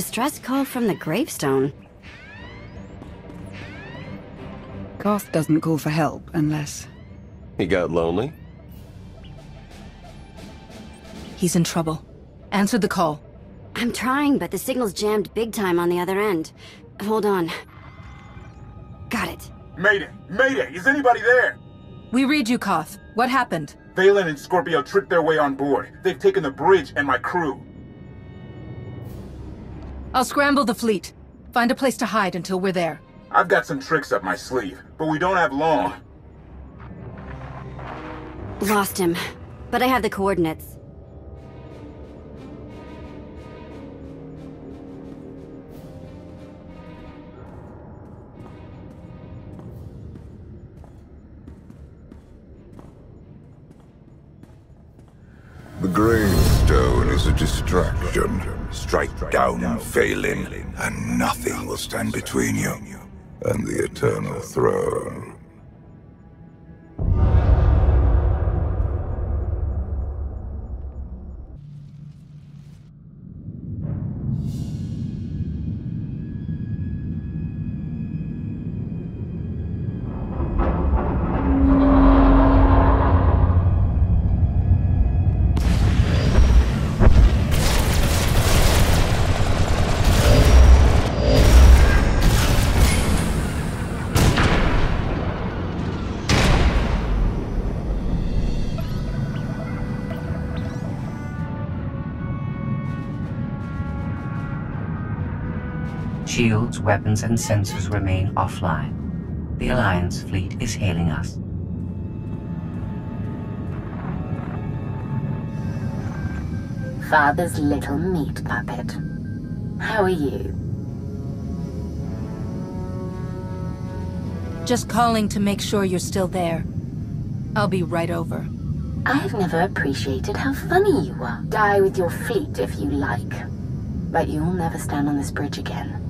distress call from the gravestone. Koth doesn't call for help unless... He got lonely? He's in trouble. Answer the call. I'm trying, but the signal's jammed big time on the other end. Hold on. Got it. Mayday! Mayday! Is anybody there? We read you, Koth. What happened? Vaylin and Scorpio tricked their way on board. They've taken the bridge and my crew. I'll scramble the fleet. Find a place to hide until we're there. I've got some tricks up my sleeve, but we don't have long. Lost him. But I have the coordinates. Strike down Vaylin, and nothing will stand between you and the Eternal Throne. Shields, weapons, and sensors remain offline. The Alliance fleet is hailing us. Father's little meat puppet. How are you? Just calling to make sure you're still there. I'll be right over. I've never appreciated how funny you are. Die with your fleet if you like. But you'll never stand on this bridge again.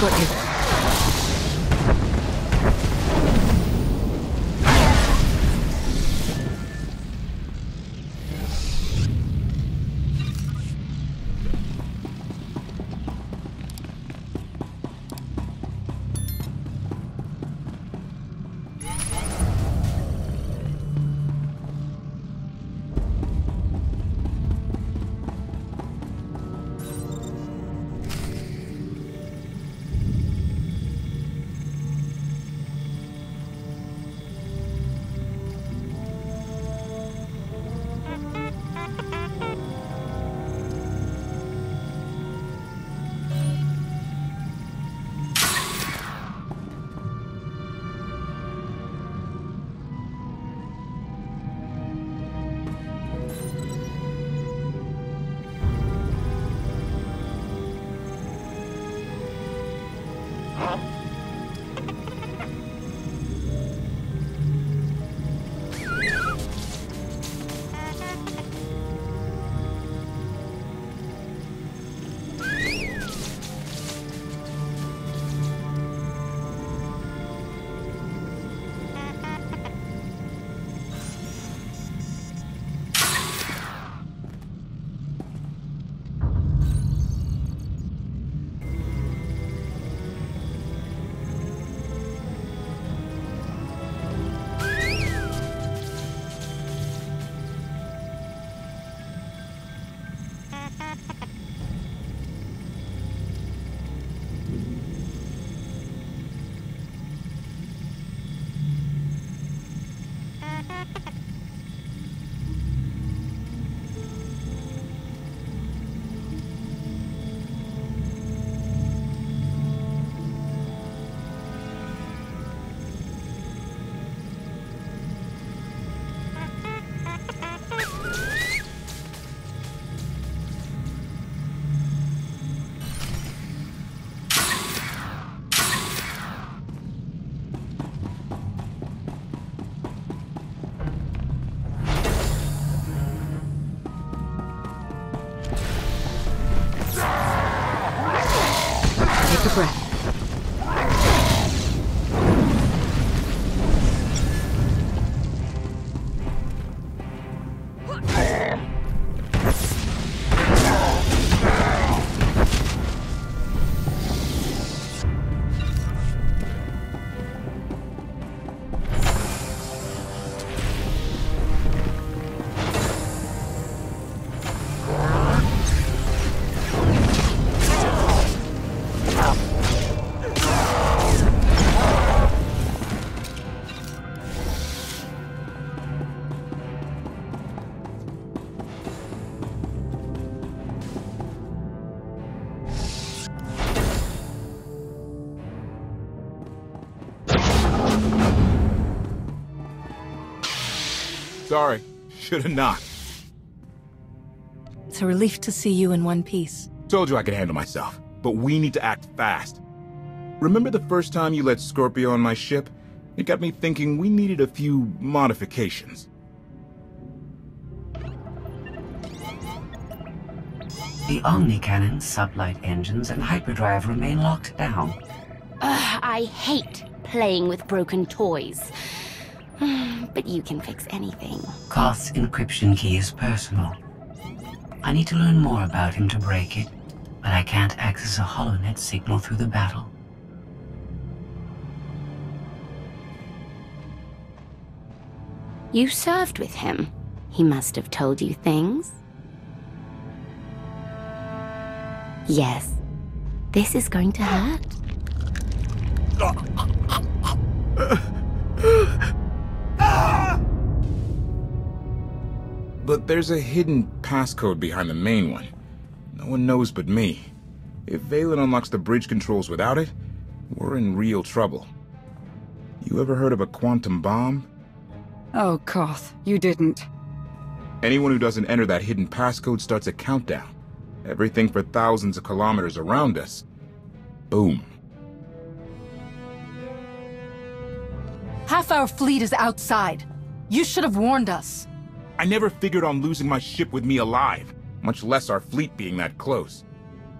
Got you. Take a breath. Sorry. Should have not. It's a relief to see you in one piece. Told you I could handle myself. But we need to act fast. Remember the first time you let Scorpio on my ship? It got me thinking we needed a few modifications. The Omni Cannon, sublight engines, and hyperdrive remain locked down. Ugh, I hate playing with broken toys. But you can fix anything. Koth's encryption key is personal. I need to learn more about him to break it, but I can't access a HoloNet signal through the battle. You served with him. He must have told you things. Yes. This is going to hurt. But there's a hidden passcode behind the main one. No one knows but me. If Vaylin unlocks the bridge controls without it, we're in real trouble. You ever heard of a quantum bomb? Oh, Koth, you didn't. Anyone who doesn't enter that hidden passcode starts a countdown. Everything for thousands of kilometers around us. Boom. Half our fleet is outside. You should have warned us. I never figured on losing my ship with me alive, much less our fleet being that close.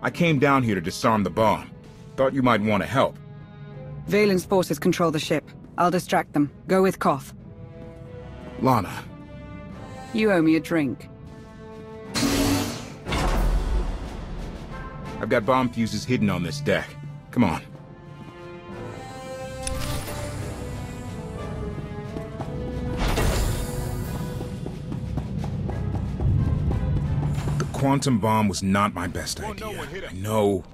I came down here to disarm the bomb. Thought you might want to help. Vaylin's forces control the ship. I'll distract them. Go with Koth. Lana, You owe me a drink. I've got bomb fuses hidden on this deck. Come on. Quantum bomb was not my best idea. I know.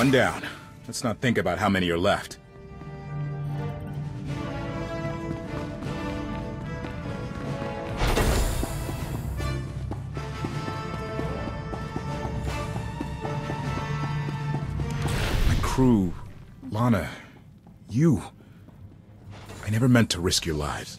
One down. Let's not think about how many are left. My crew, Lana, you. I never meant to risk your lives.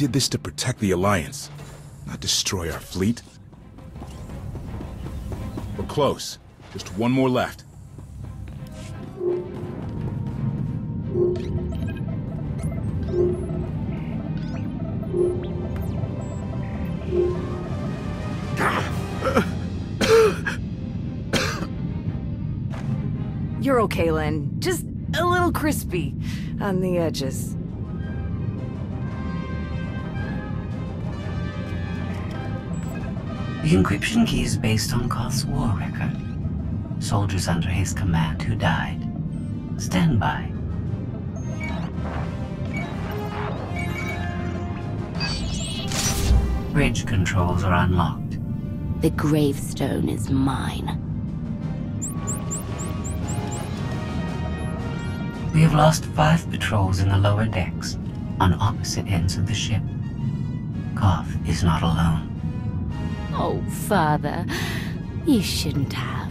did this to protect the Alliance, not destroy our fleet. We're close. Just one more left. You're okay, Lynn. Just a little crispy on the edges. The encryption key is based on Koth's war record. Soldiers under his command who died. Stand by. Bridge controls are unlocked. The gravestone is mine. We have lost five patrols in the lower decks, on opposite ends of the ship. Koth is not alone. Oh, Father, you shouldn't have.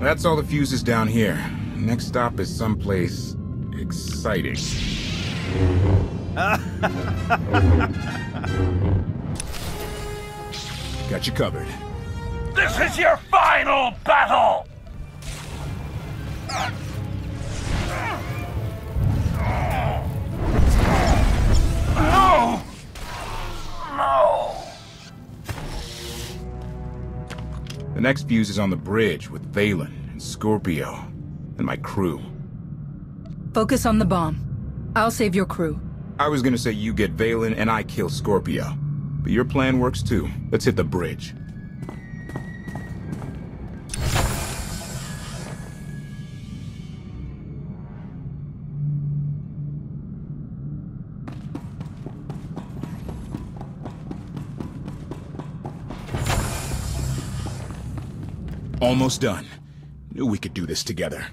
That's all the fuses down here. Next stop is someplace exciting. Got you covered. This is your final battle! The next fuse is on the bridge with Vaylin and Scorpio and my crew. Focus on the bomb. I'll save your crew. I was gonna say you get Vaylin and I kill Scorpio. But your plan works too. Let's hit the bridge. Almost done. Knew we could do this together.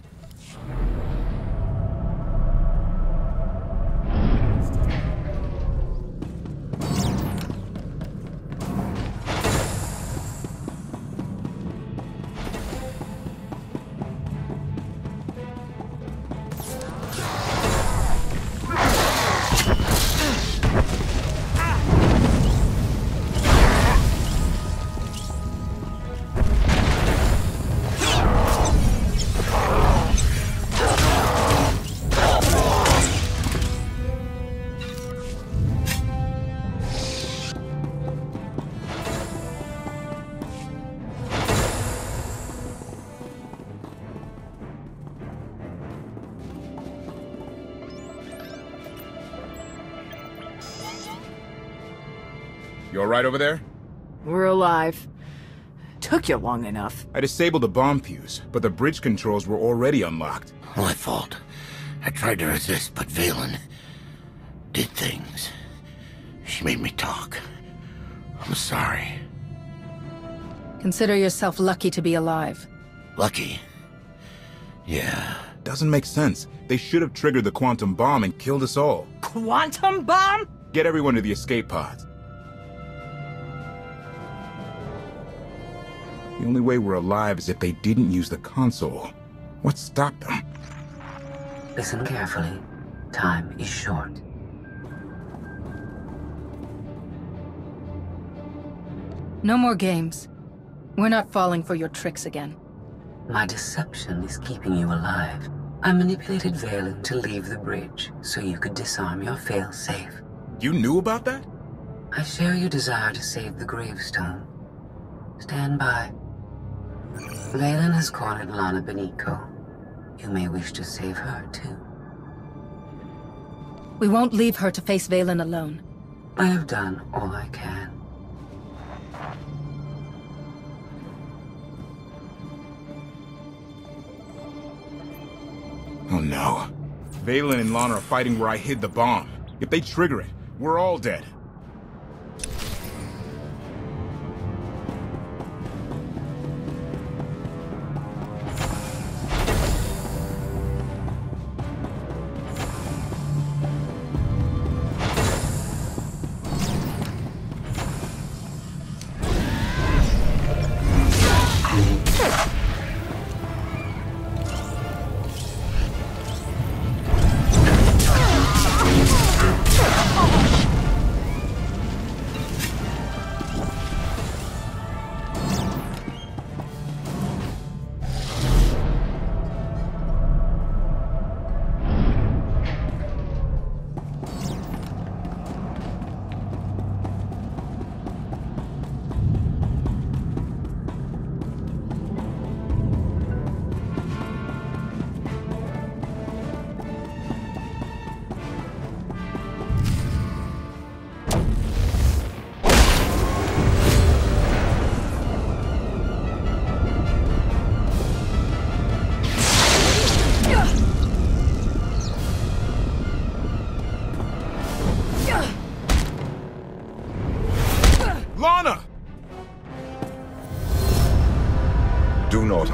You alright over there? We're alive. Took you long enough. I disabled the bomb fuse, but the bridge controls were already unlocked. My fault. I tried to resist, but Vaylin did things. She made me talk. I'm sorry. Consider yourself lucky to be alive. Lucky? Yeah. Doesn't make sense. They should have triggered the quantum bomb and killed us all. Quantum bomb? Get everyone to the escape pods. The only way we're alive is if they didn't use the console. What stopped them? Listen carefully. Time is short. No more games. We're not falling for your tricks again. My deception is keeping you alive. I manipulated Vaylin to leave the bridge so you could disarm your failsafe. You knew about that? I share your desire to save the gravestone. Stand by. Vaylin has cornered Lana Beniko. You may wish to save her, too. We won't leave her to face Vaylin alone. I have done all I can. Oh no. Vaylin and Lana are fighting where I hid the bomb. If they trigger it, we're all dead.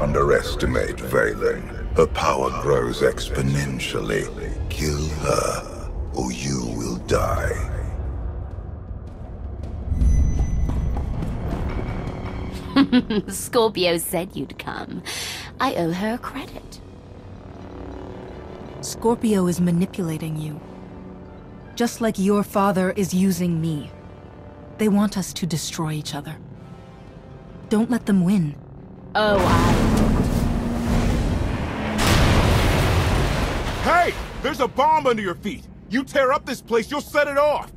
Underestimate Vaylin. Her power grows exponentially. Kill her, or you will die. Scorpio said you'd come. I owe her credit. Scorpio is manipulating you. Just like your father is using me. They want us to destroy each other. Don't let them win. Oh, I... Hey! There's a bomb under your feet! You tear up this place, you'll set it off!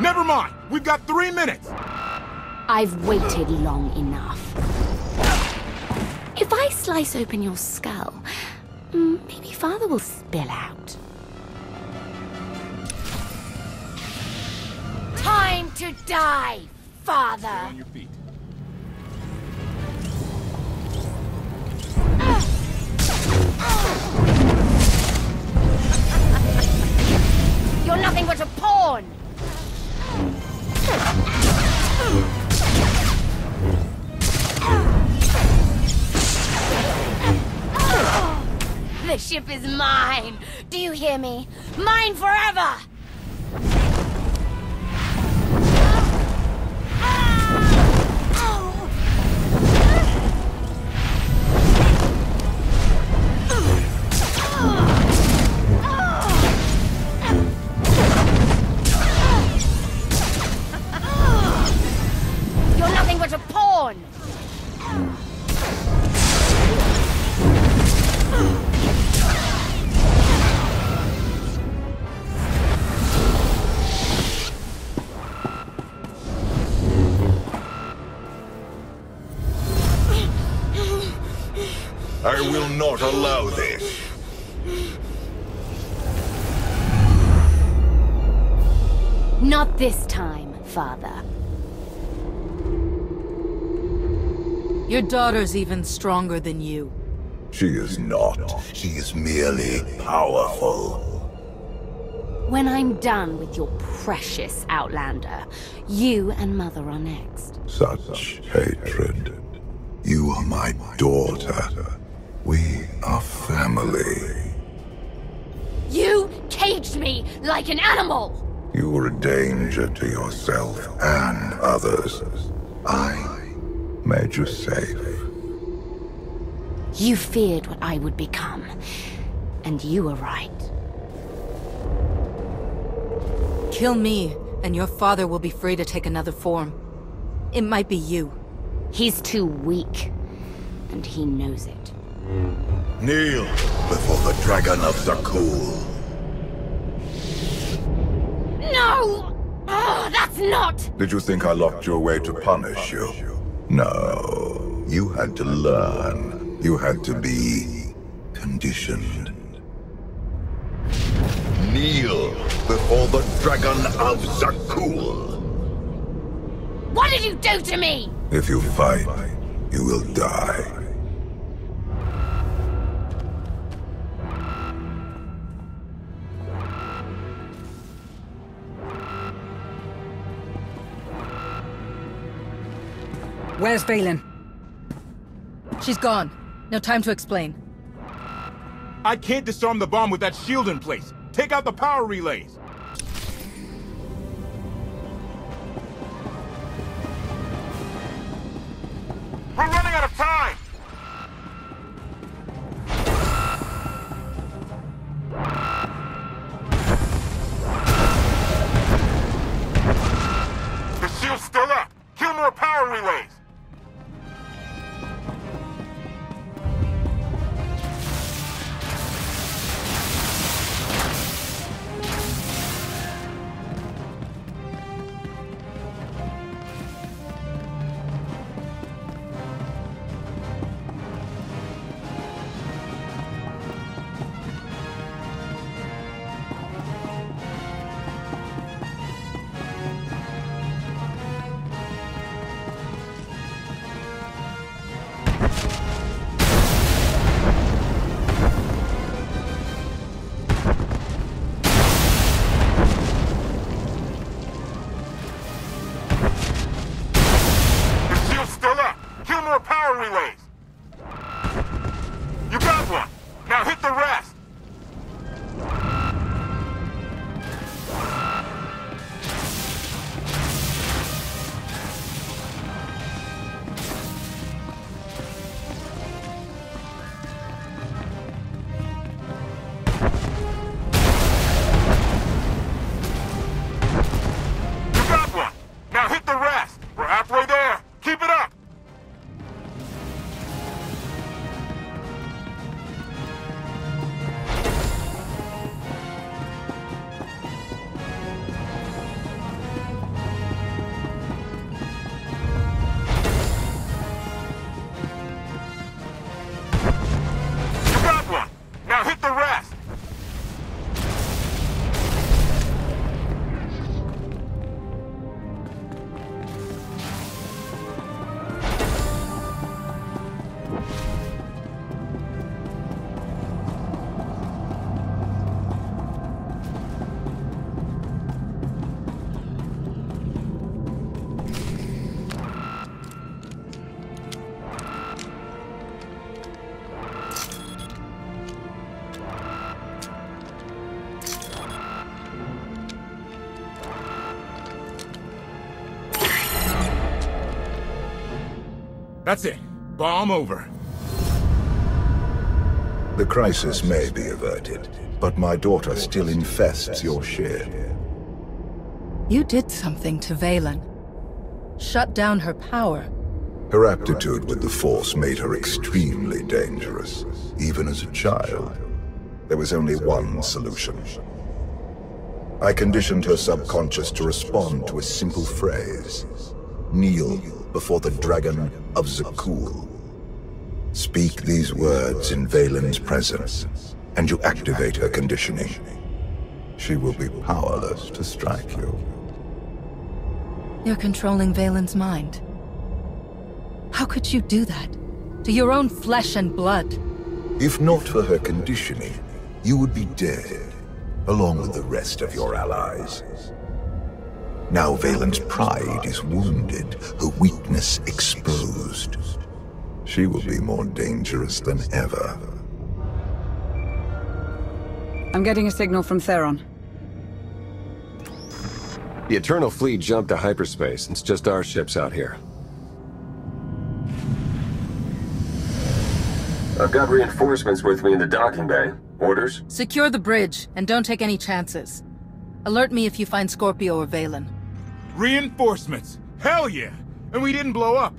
Never mind! We've got three minutes! I've waited long enough. If I slice open your skull, mm, maybe Father will spill out. Time to die, Father! Nothing but a pawn! The ship is mine! Do you hear me? Mine forever! Your daughter's even stronger than you. She is not. She is merely powerful. When I'm done with your precious Outlander, you and Mother are next. Such hatred. You are my daughter. We are family. You caged me like an animal! You were a danger to yourself and others. I made you safe. You feared what I would become, and you were right. Kill me, and your father will be free to take another form. It might be you. He's too weak, and he knows it. Kneel before the Dragon of Zakuul. No! Oh, that's not! Did you think I locked you away to punish you? No. You had to learn. You had to be conditioned. Kneel before the Dragon of Zakuul. What did you do to me? If you fight, you will die. Where's Vaylin? She's gone. No time to explain. I can't disarm the bomb with that shield in place. Take out the power relays. We're running out of time! That's it. Bomb over. The crisis may be averted, but my daughter still infests your ship. You did something to Vaylin. Shut down her power. Her aptitude with the Force made her extremely dangerous, even as a child. There was only one solution. I conditioned her subconscious to respond to a simple phrase. Kneel before the Dragon of Zakuul. Speak these words in Vaylin's presence, and you activate her conditioning. She will be powerless to strike you. You're controlling Vaylin's mind. How could you do that? To your own flesh and blood? If not for her conditioning, you would be dead, along with the rest of your allies. Now Vaylin's pride is wounded, her weakness exposed. She will be more dangerous than ever. I'm getting a signal from Theron. The Eternal Fleet jumped to hyperspace. It's just our ships out here. I've got reinforcements with me in the docking bay. Orders? Secure the bridge, and don't take any chances. Alert me if you find Scorpio or Vaylin. Reinforcements! Hell yeah! And we didn't blow up!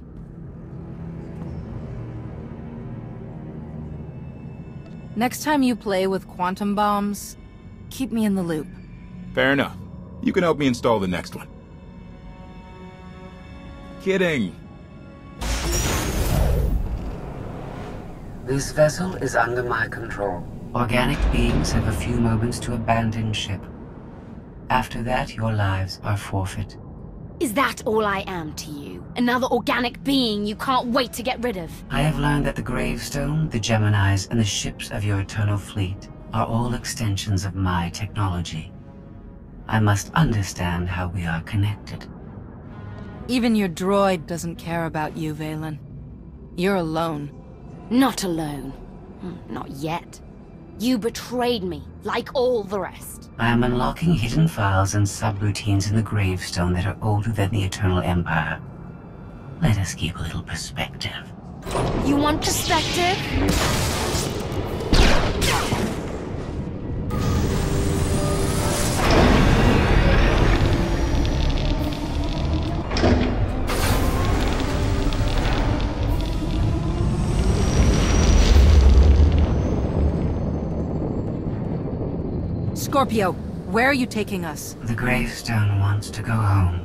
Next time you play with quantum bombs, keep me in the loop. Fair enough. You can help me install the next one. Kidding. This vessel is under my control. Organic beings have a few moments to abandon ship. After that, your lives are forfeit. Is that all I am to you? Another organic being you can't wait to get rid of? I have learned that the Gravestone, the Geminis, and the ships of your Eternal Fleet are all extensions of my technology. I must understand how we are connected. Even your droid doesn't care about you, Vaylin. You're alone. Not alone. Hmm, not yet. You betrayed me, like all the rest. I am unlocking hidden files and subroutines in the Gravestone that are older than the Eternal Empire. Let us keep a little perspective. You want perspective? Scorpio, where are you taking us? The Gravestone wants to go home.